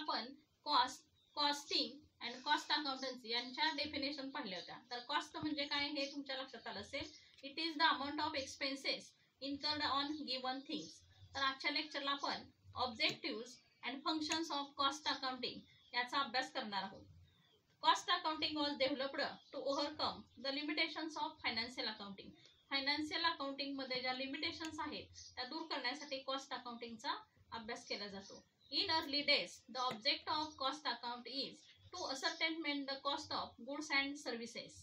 आपण cost costing and cost accountancy यांच्या definition पाहिल्या होत्या. तर कॉस्ट म्हणजे काय हे तुमच्या लक्षात आलं असेल? It is the amount of expenses incurred on given things तर आजच्या लेक्चरला आपण objective and functions of cost accounting याचा अभ्यास करणार आहोत. Cost accounting was developed to overcome the limitations of financial accounting financial अकाउंटिंगमध्ये ज्या लिमिटेशन्स आहेत त्या दूर करण्यासाठी कॉस्ट अकाउंटिंगचा अभ्यास केला जातो. In early days the object of cost account is to ascertainment the cost of goods and services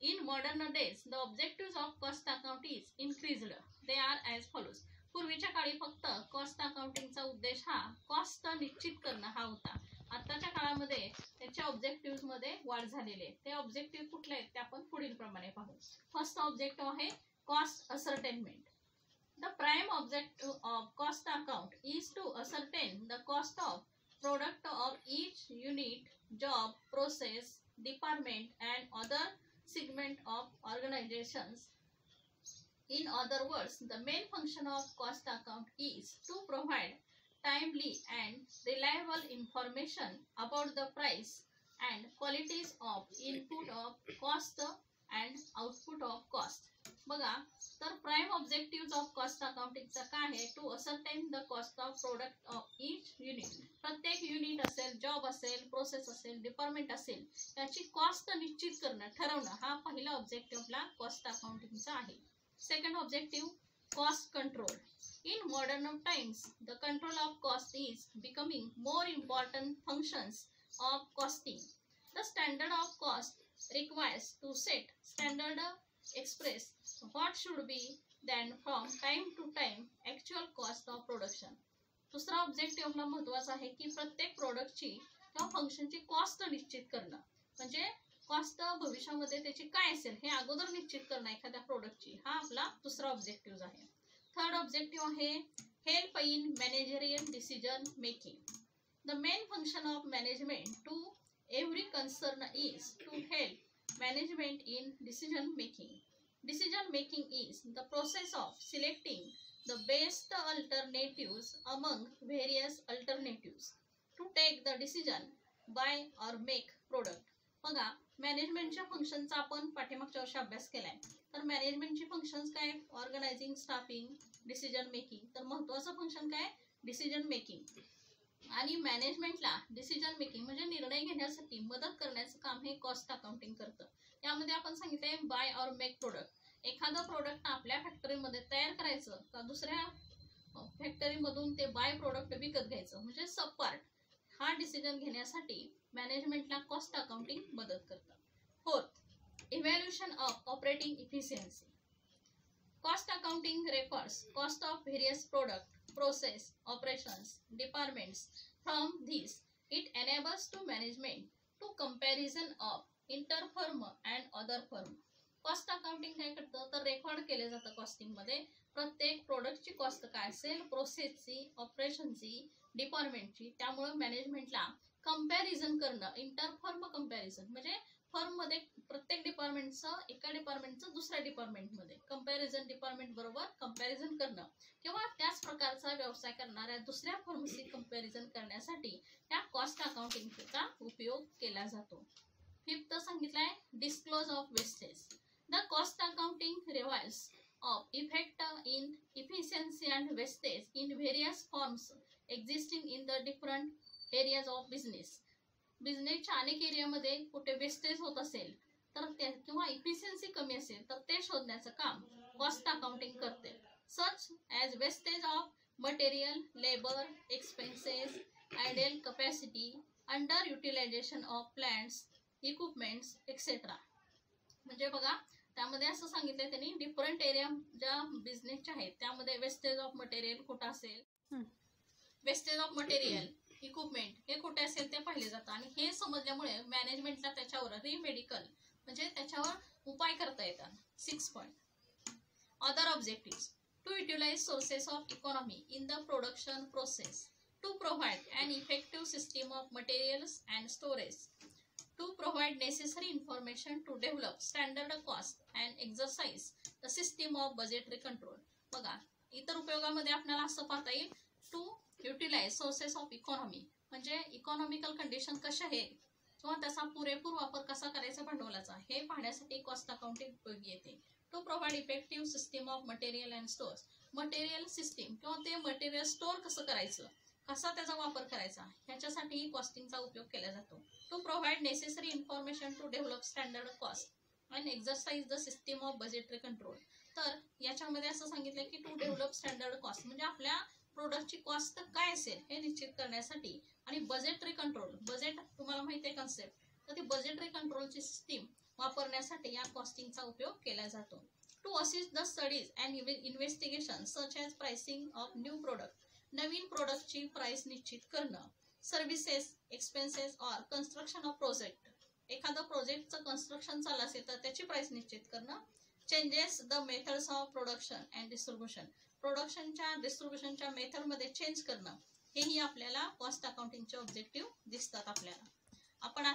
in modern days the objective of cost account is increased they are as follows पूर्वीच्या काळी फक्त cost अकाउंटिंगचा उद्देश हा cost निश्चित करणं हा होता. आताच्या काळामध्ये त्याच्या ऑब्जेक्टिव्हमध्ये वाढ झालेली आहे. ते ऑब्जेक्टिव्ह कुठले आहेत ते आपण पुढील प्रमाणे पाहू. फर्स्ट ऑब्जेक्टिव्ह आहे cost ascertainment the prime objective of cost account is ascertain the cost of product of each unit, job, process, department and other segment of organizations. In other words, the main function of cost account is to provide timely and reliable information about the price and qualities of input of cost and output of cost. बघा तर prime objective of cost अकाउंटिंगचा काय आहे? To ascertain the cost of product of each unit प्रत्येक unit असेल job असेल process असेल department असेल त्याची कॉस्ट निश्चित करणं ठरवणं हा पहिला ऑब्जेक्टिव्ह आपला कॉस्ट अकाउंटिंगचा आहे. Second objective cost control in modern times the control of cost is becoming more important functions of costing the standard of cost requires to set standard express what should be then from time to time actual cost of production. दुसरा objective आपला महत्त्वाचा आहे की प्रत्येक प्रोडक्टची किंवा फंक्शनची cost निश्चित करणं. म्हणजे कॉस्ट भविष्यामध्ये त्याची काय असेल हे अगोदर निश्चित करणं एखाद्या प्रोडक्टची हा आपला दुसरा ऑब्जेक्टिव्ह आहे. थर्ड ऑब्जेक्टिव्ह आहे help in managerial decision making the main function of management to every concern is to help management in decision making decision making is the process of selecting the best alternatives among various alternatives to take the decision buy or make product. बघा मॅनेजमेंटच्या फंक्शनचा आपण पाठीमागच्या वर्षी अभ्यास केलाय. तर मॅनेजमेंटची फंक्शन्स काय? ऑर्गनायझिंग स्टाफिंग डिसिजन मेकिंग तर महत्वाचं फंक्शन काय? डिसिजन मेकिंग आणि मॅनेजमेंटला डिसिजन मेकिंग म्हणजे निर्णय घेण्यासाठी मदत करण्याचं काम हे कॉस्ट अकाउंटिंग करतं. यामध्ये आपण सांगितलंय बाय और मेक प्रोडक्ट एखादं प्रोडक्ट आपल्या फॅक्टरीमध्ये तयार करायचं का दुसऱ्या फॅक्टरीमधून ते बाय प्रोडक्ट विकत घ्यायचं. म्हणजे सब पार्ट हा डिसिजन घेण्यासाठी मॅनेजमेंटला कॉस्ट अकाउंटिंग मदत करतं. Fourth evaluation of operating efficiency cost accounting records cost of various product process operations departments from this it enables to management to comparison of inter firm and other firm cost accounting काय करतं? तर record केलं जातं कॉस्टिंगमध्ये प्रत्येक प्रोडक्टची cost काय असेल? प्रोसेसची ऑपरेशनची डिपार्टमेंटची त्यामुळे मॅनेजमेंटला कंपॅरिझन करणं इंटर फर्म कंपॅरिझन म्हणजे फर्ममध्ये प्रत्येक डिपार्टमेंटचं एका डिपार्टमेंटचं दुसऱ्या डिपार्टमेंटमध्ये कंपॅरिझन डिपार्टमेंट बरोबर कंपॅरिझन करणं. किंवा त्याच प्रकारचा व्यवसाय करणाऱ्या दुसऱ्या फर्मशी कंपॅरिझन करण्यासाठी त्या कॉस्ट अकाउंटिंगचा उपयोग केला जातो. फिफ्थ सांगितलंय disclose of wastage the cost accounting reveals of effect in efficiency and wastage in various forms existing in the different areas of business बिझनेसच्या अनेक एरियामध्ये कुठे वेस्टेज होत असेल तर त्या किंवा इफिशियन्सी कमी असेल तर ते शोधण्याचं काम कॉस्ट अकाउंटिंग करते. Such as wastage of material labour expenses ideal capacity under utilization of plants equipments etcetera म्हणजे बघा त्यामध्ये असं सांगितलंय त्यांनी डिफरंट एरिया ज्या बिझनेसच्या आहेत त्यामध्ये वेस्टेज ऑफ मटेरियल कुठं असेल? वेस्टेज ऑफ मटेरियल इक्विपमेंट हे कुठे असेल ते पाहिले जातं. आणि हे समजल्यामुळे मॅनेजमेंटला त्याच्यावर रिमेडिकल म्हणजे त्याच्यावर उपाय करता येतात. Six point other objective to utilize sources of economy in the production process to provide an effective system of materials and storage to provide necessary information to develop standard cost and exercise the system of budgetary control. बघा इतर उपयोगामध्ये आपल्याला असं पाहता येईल to utilise sources of economy म्हणजे economical condition कशा आहे? किंवा त्याचा पुरेपूर वापर कसा करायचा भांडवलाचा? हे पाहण्यासाठी कॉस्ट अकाउंटिंग उपयोगी येते. To provide effective system of material and stores material system किंवा ते मटेरियल स्टोअर कसं करायचं? कसा त्याचा वापर करायचा? ह्याच्यासाठीही कॉस्टिंगचा उपयोग केला जातो. To provide necessary information to develop standard cost and exercise the system of budgetary control तर याच्यामध्ये असं सांगितलं की टू डेव्हलप स्टँडर्ड कॉस्ट म्हणजे आपल्या प्रोडक्टची कॉस्ट काय असेल हे निश्चित करण्यासाठी आणि बजेटरी कंट्रोल बजेट तुम्हाला माहिती आहे कन्सेप्ट तर ती बजेटरी कंट्रोलची सिस्टीम वापरण्यासाठी या कॉस्टिंगचा उपयोग केला जातो. To assist the studies and investigation such as pricing of new product नवीन प्रोडक्टची प्राइस निश्चित करणं. Services expenses or construction of project एखादा प्रोजेक्टचं कन्स्ट्रक्शन चालू असेल तर त्याची प्राइस निश्चित करणं. Changes the methods of production and distribution प्रोडक्शनच्या डिस्ट्रीब्युशनच्या मेथडमध्ये चेंज करणं. हेही आपल्याला कॉस्ट अकाउंटिंगचे ऑब्जेक्टिव्ह दिसतात आपल्याला. आपण